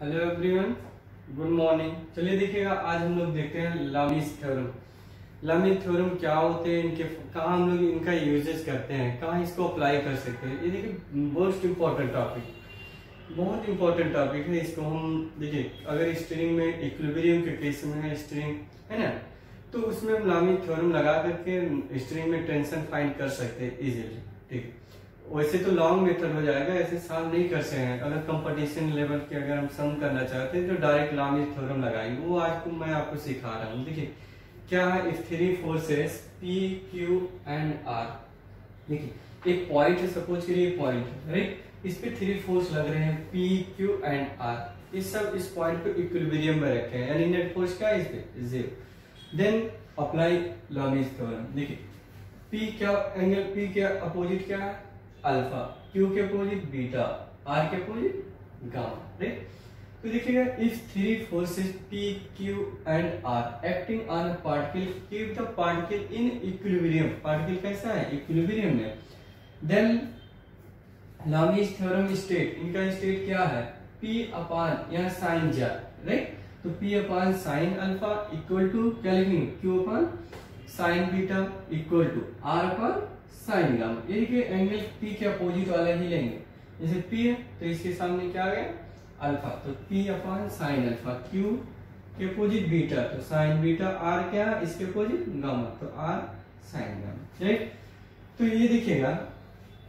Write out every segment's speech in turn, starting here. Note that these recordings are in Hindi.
हेलो एवरीवन गुड मॉर्निंग चलिए देखिएगा, आज हम लोग देखते हैं लामिस थ्योरम लामिस थ्योरम क्या होते हैं, इनके, कहाँ हम लोग इनका यूजेस करते हैं, कहाँ इसको अप्लाई कर सकते हैं, ये देखिए मोस्ट इम्पोर्टेंट टॉपिक बहुत इंपॉर्टेंट टॉपिक है, इसको हम, देखिए, अगर स्ट्रिंग में इक्विलिब्रियम के केस में है स्ट्रिंग है ना? तो उसमें हम लामी थ्योरम लगा करके स्ट्रिंग में टेंशन फाइंड कर सकते हैं इजीली ठीक है? वैसे तो लॉन्ग मेथड हो जाएगा, ऐसे सॉल्व नहीं कर सकते हैं। अगर कंपटीशन लेवल के अगर हम सम करना चाहते हैं तो डायरेक्ट लामी थ्योरम लगाएँगे। वो आज को मैं आपको सिखा रहा हूँ। देखिए, क्या है if three forces P Q and R देखिए, एक पॉइंट है सपोज़ करिए पॉइंट राइट इस पे थ्री फोर्स लग रहे हैं पी क्यू एंड आर इस सब इस पॉइंट पे इक्विलिब्रियम में रखे हैं। यानी नेट फोर्स क्या है इस पे? Zero then apply Lami's theorem देखिए पी क्या एंगल पी क्या अपोजिट क्या है? अल्फ़ा क्यू के अपोजिट बीटा आर के अपोजिट गामा राइट तो देखिएगा if three forces P Q and R acting on a particle keep the particle in equilibrium particle कैसा है? इक्विलिब्रियम में देन लॉन्गेज थ्योरम स्टेट इनका स्टेट क्या है? P अपान यहाँ साइन जा राइट तो P upon sine alpha equal to क्या लिखेंगे? Q upon sine beta equal to R upon sine gamma ये देखिए एंगल पी के अपोजिट वाला ही लेंगे। जैसे पी है तो इसके सामने क्या आ गया? अल्फ़ा तो P upon sine alpha Q के अपोजिट बीटा तो साइन बीटा आर क्या है? इसके अपोजिट गामा तो R साइन गामा राइट तो ये देखिएगा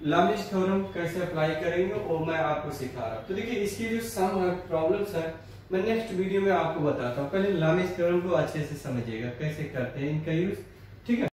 लामिज थ्योरम कैसे अप्लाई करेंगे वो मैं आपको सिखा रहा हूँ। तो देखिए, इसकी जो सम है प्रॉब्लम्स है, मैं नेक्स्ट वीडियो में आपको बताता हूँ। पहले लामिज थ्योरम को अच्छे से समझिएगा, कैसे करते हैं इनका यूज़ ठीक है?